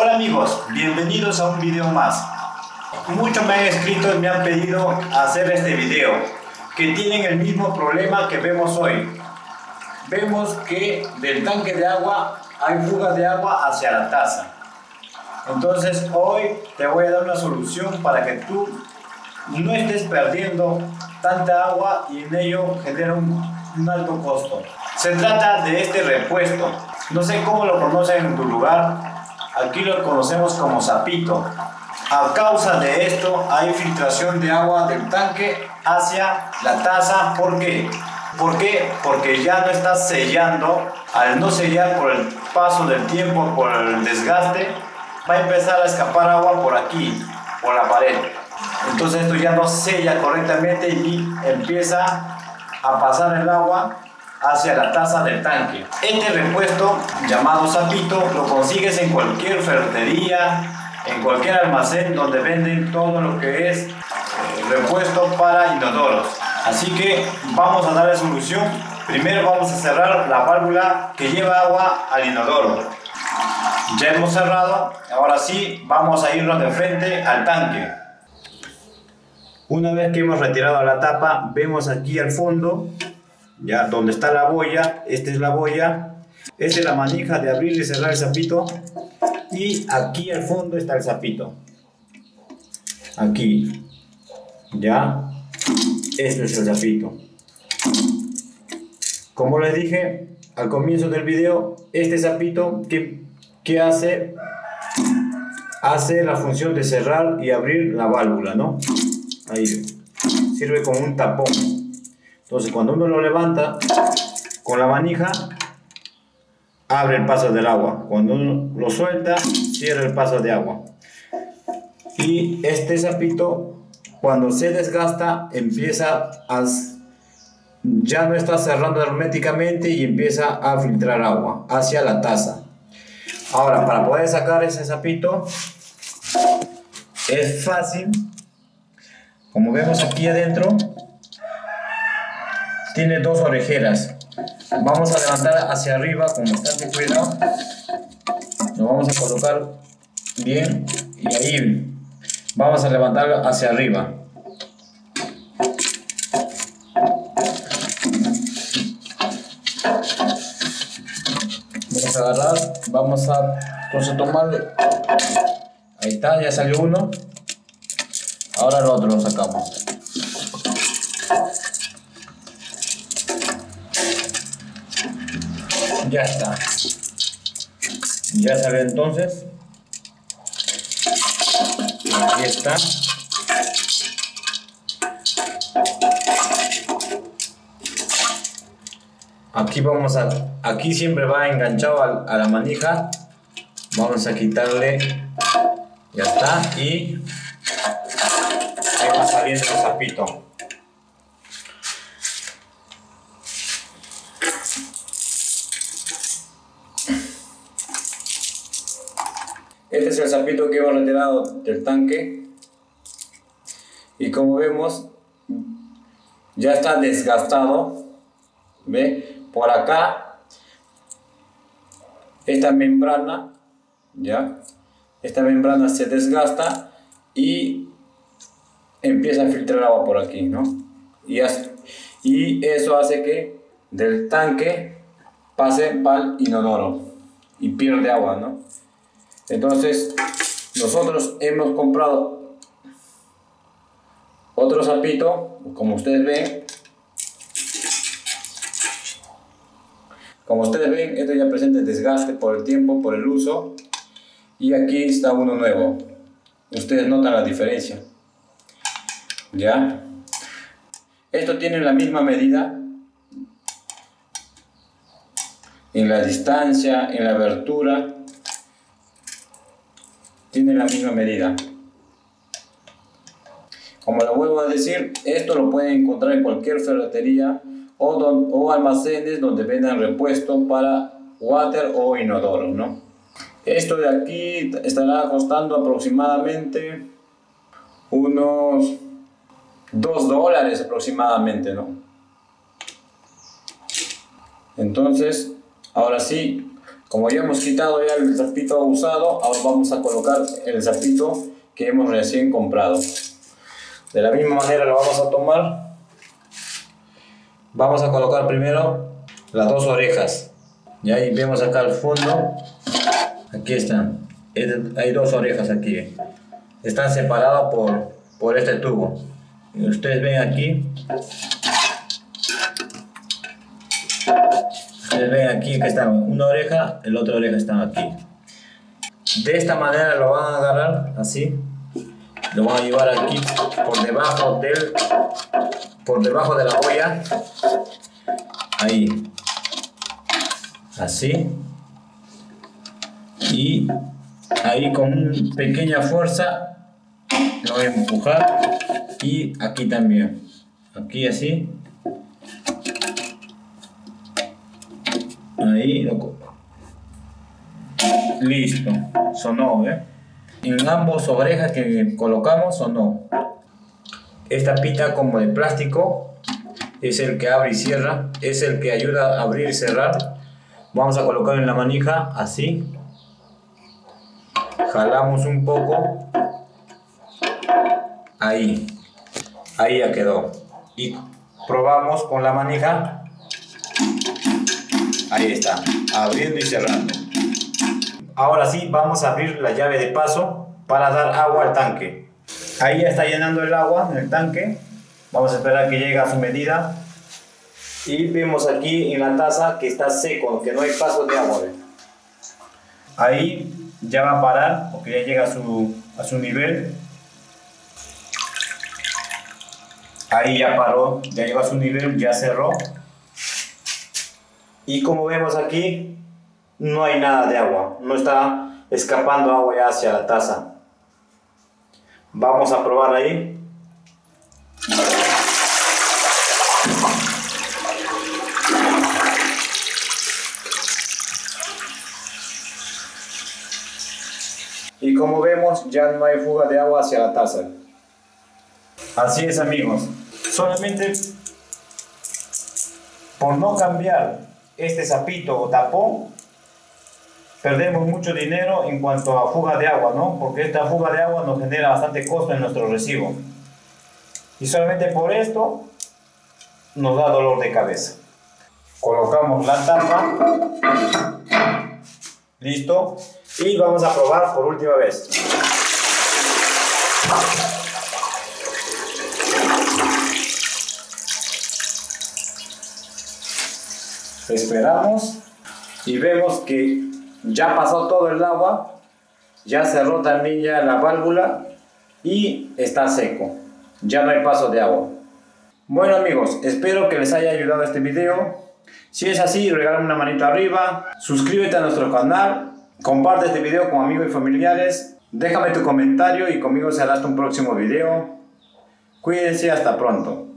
Hola amigos, bienvenidos a un video más. Muchos me han escrito y me han pedido hacer este video, que tienen el mismo problema que vemos hoy. Vemos que del tanque de agua hay fugas de agua hacia la taza. Entonces hoy te voy a dar una solución para que tú no estés perdiendo tanta agua y en ello genera un, un alto costo. Se trata de este repuesto. No sé cómo lo conocen en tu lugar, Aquí lo conocemos como sapito. A causa de esto hay filtración de agua del tanque hacia la taza. ¿Por qué? ¿Por? Porque ya no está sellando. Al no sellar por el paso del tiempo, por el desgaste, va a empezar a escapar agua por aquí, por la pared. Entonces esto ya no sella correctamente y empieza a pasar el agua hacia la taza del tanque. Este repuesto llamado sapito lo consigues en cualquier ferretería, en cualquier almacén donde venden todo lo que es eh, repuesto para inodoros. Así que vamos a darle solución. Primero vamos a cerrar la válvula que lleva agua al inodoro. Ya hemos cerrado, ahora sí vamos a irnos de frente al tanque. Una vez que hemos retirado la tapa, vemos aquí al fondo ya donde está la boya, esta es la boya, esta es la manija de abrir y cerrar el zapito y aquí al fondo está el zapito, aquí, ya, este es el zapito. Como les dije al comienzo del video, este zapito, ¿qué, qué hace? Hace la función de cerrar y abrir la válvula, ¿no? Ahí, sirve como un tapón. Entonces cuando uno lo levanta con la manija, abre el paso del agua. Cuando uno lo suelta, cierra el paso de agua. Y este zapito, cuando se desgasta, empieza a... Ya no está cerrando herméticamente y empieza a filtrar agua hacia la taza. Ahora, para poder sacar ese zapito, es fácil. Como vemos aquí adentro, tiene dos orejeras. Vamos a levantar hacia arriba con bastante cuidado. Lo vamos a colocar bien y ahí vamos a levantar hacia arriba. Vamos a agarrar, vamos a entonces tomarle. Ahí está, ya salió uno. Ahora el otro lo sacamos. Ya está. Ya sale entonces. Aquí está. Aquí vamos a, aquí siempre va enganchado a, la manija. Vamos a quitarle, ya está, y ahí va saliendo el zapito. Este es el zapito que hemos retirado del tanque. Y como vemos, ya está desgastado. ¿Ve? Por acá, esta membrana, ¿ya? Esta membrana se desgasta y empieza a filtrar agua por aquí, ¿no? Y, y eso hace que del tanque pase para el inodoro y pierde agua, ¿no? Entonces, nosotros hemos comprado otro sapito, como ustedes ven. Como ustedes ven, esto ya presenta desgaste por el tiempo, por el uso. Y aquí está uno nuevo. Ustedes notan la diferencia. ¿Ya? Esto tiene la misma medida en la distancia, en la abertura tiene la misma medida. Como lo vuelvo a decir, esto lo pueden encontrar en cualquier ferretería o, o almacenes donde vendan repuesto para water o inodoro, ¿no? Esto de aquí estará costando aproximadamente unos 2 dólares aproximadamente, ¿no? Entonces, ahora sí, Como ya hemos quitado ya el zapito usado, ahora vamos a colocar el zapito que hemos recién comprado. De la misma manera lo vamos a tomar. Vamos a colocar primero las dos orejas. Y ahí vemos acá al fondo. Aquí están. Hay dos orejas aquí. Están separadas por, por este tubo. Ustedes ven aquí. Aquí que está una oreja, el otra oreja está aquí. De esta manera lo van a agarrar así. Lo van a llevar aquí por debajo del por debajo de la olla. Ahí. Así. Y ahí con pequeña fuerza lo voy a empujar y aquí también aquí así ahí lo listo. Sonó ¿eh? en ambos orejas que colocamos sonó. Esta pita como de plástico es el que abre y cierra es el que ayuda a abrir y cerrar. Vamos a colocar en la manija así. Jalamos un poco. Ahí. Ahí ya quedó. Y probamos con la manija ahí está abriendo y cerrando. Ahora sí vamos a abrir la llave de paso para dar agua al tanque. Ahí ya está llenando el agua en el tanque. Vamos a esperar que llegue a su medida. Y vemos aquí en la taza que está seco que no hay paso de agua. Ahí ya va a parar porque ya llega a su, a su nivel. Ahí ya paró, ya llegó a su nivel, ya cerró. Y como vemos aquí, no hay nada de agua, no está escapando agua ya hacia la taza. Vamos a probar ahí. y como vemos ya no hay fuga de agua hacia la taza. Así es amigos, solamente por no cambiar este zapito o tapón perdemos mucho dinero en cuanto a fuga de agua, ¿no? Porque esta fuga de agua nos genera bastante costo en nuestro recibo. Y solamente por esto nos da dolor de cabeza. Colocamos la tapa. Listo. Y vamos a probar por última vez. Esperamos y vemos que ya pasó todo el agua, ya cerró también ya la válvula y está seco. Ya no hay paso de agua. Bueno amigos, espero que les haya ayudado este video. Si es así, regálame una manita arriba, suscríbete a nuestro canal Comparte este video con amigos y familiares. Déjame tu comentario y conmigo será hasta un próximo video. Cuídense, hasta pronto.